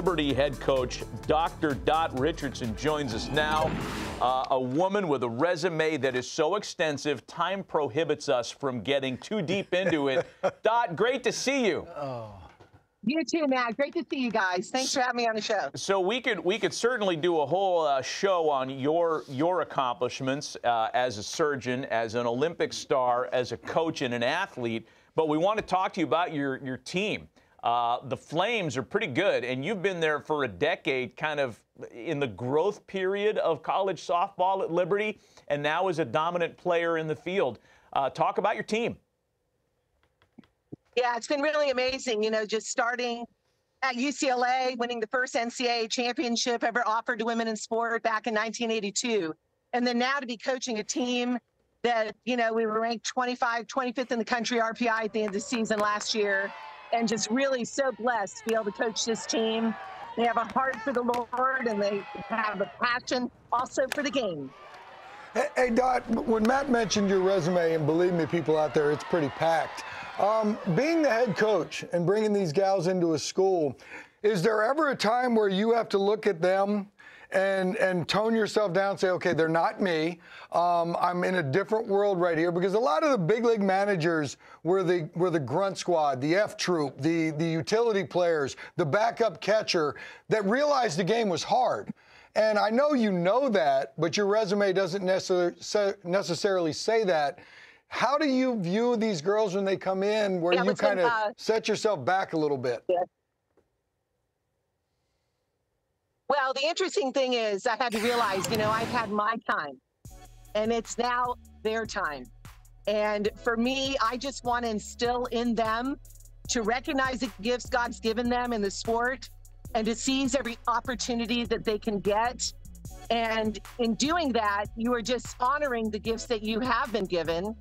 Liberty head coach Dr. Dot Richardson joins us now. Uh, a woman with a resume that is so extensive, time prohibits us from getting too deep into it. Dot, great to see you. Oh. You too, Matt. Great to see you guys. Thanks for having me on the show. So we could we could certainly do a whole uh, show on your your accomplishments uh, as a surgeon, as an Olympic star, as a coach and an athlete. But we want to talk to you about your your team. Uh, the Flames are pretty good, and you've been there for a decade, kind of in the growth period of college softball at Liberty, and now as a dominant player in the field. Uh, talk about your team. Yeah, it's been really amazing. You know, just starting at UCLA, winning the first NCAA championship ever offered to women in sport back in 1982, and then now to be coaching a team that you know we were ranked 25, 25th in the country RPI at the end of the season last year and just really so blessed to be able to coach this team. They have a heart for the Lord and they have a passion also for the game. Hey, hey Dot, when Matt mentioned your resume, and believe me, people out there, it's pretty packed. Um, being the head coach and bringing these gals into a school, is there ever a time where you have to look at them and and tone yourself down. Say, okay, they're not me. Um, I'm in a different world right here because a lot of the big league managers were the were the grunt squad, the F troop, the the utility players, the backup catcher that realized the game was hard. And I know you know that, but your resume doesn't necessarily say that. How do you view these girls when they come in where yeah, you kind of uh, set yourself back a little bit? Yeah. Well, the interesting thing is, I had to realize, you know, I've had my time and it's now their time. And for me, I just want to instill in them to recognize the gifts God's given them in the sport and to seize every opportunity that they can get. And in doing that, you are just honoring the gifts that you have been given.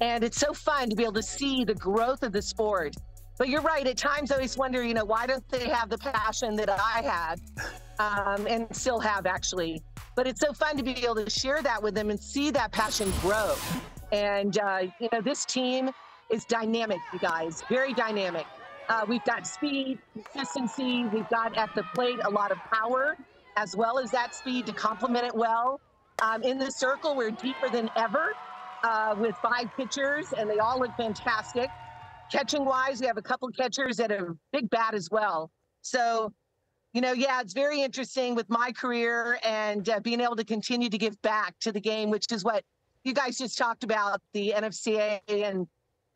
And it's so fun to be able to see the growth of the sport. But you're right, at times I always wonder, you know, why don't they have the passion that I had? um, and still have actually. But it's so fun to be able to share that with them and see that passion grow. And, uh, you know, this team is dynamic, you guys, very dynamic. Uh, we've got speed, consistency. We've got at the plate a lot of power, as well as that speed to complement it well. Um, in the circle, we're deeper than ever uh, with five pitchers, and they all look fantastic. Catching wise, we have a couple catchers that are big bat as well. So you know, yeah, it's very interesting with my career and uh, being able to continue to give back to the game, which is what you guys just talked about the NFCA and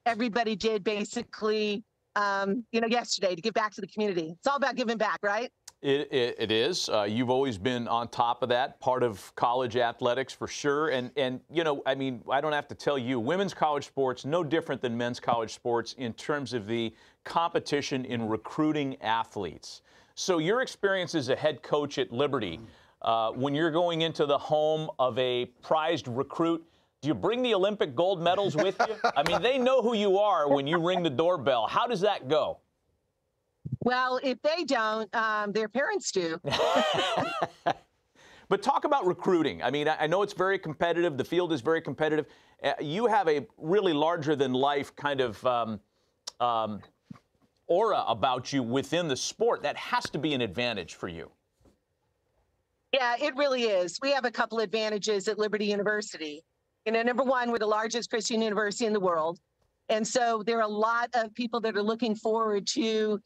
everybody did basically, um, you know, yesterday to give back to the community. It's all about giving back, right? It, it, it is. Uh, you've always been on top of that, part of college athletics for sure. And, and, you know, I mean, I don't have to tell you, women's college sports, no different than men's college sports in terms of the competition in recruiting athletes. So your experience as a head coach at Liberty, uh, when you're going into the home of a prized recruit, do you bring the Olympic gold medals with you? I mean, they know who you are when you ring the doorbell. How does that go? Well, if they don't, um, their parents do. but talk about recruiting. I mean, I know it's very competitive. The field is very competitive. Uh, you have a really larger than life kind of um, um, aura about you within the sport. That has to be an advantage for you. Yeah, it really is. We have a couple advantages at Liberty University. You know, number one, we're the largest Christian university in the world. And so there are a lot of people that are looking forward to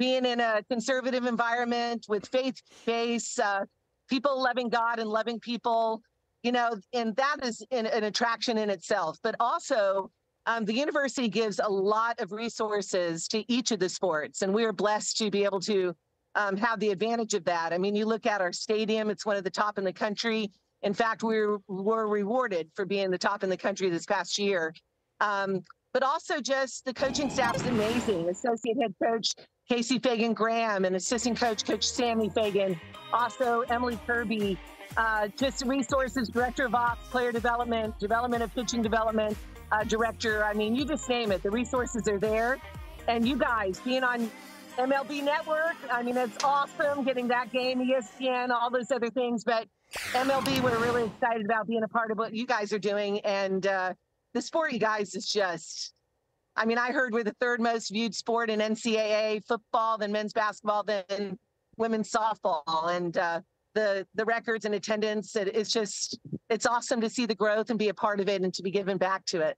being in a conservative environment with faith based uh, people loving God and loving people, you know, and that is an, an attraction in itself. But also, um, the university gives a lot of resources to each of the sports, and we are blessed to be able to um, have the advantage of that. I mean, you look at our stadium, it's one of the top in the country. In fact, we were, were rewarded for being the top in the country this past year. Um, but also just the coaching staff is amazing. Associate head coach Casey Fagan Graham and assistant coach Coach Sammy Fagan, also Emily Kirby, uh, just resources, director of ops, player development, development of pitching development, uh, director. I mean, you just name it. The resources are there. And you guys being on MLB Network, I mean, it's awesome getting that game, ESPN, all those other things. But MLB, we're really excited about being a part of what you guys are doing. And uh, the sport, you guys, is just, I mean, I heard we're the third most viewed sport in NCAA football, then men's basketball, then women's softball and uh, the the records and attendance. It, it's just it's awesome to see the growth and be a part of it and to be given back to it.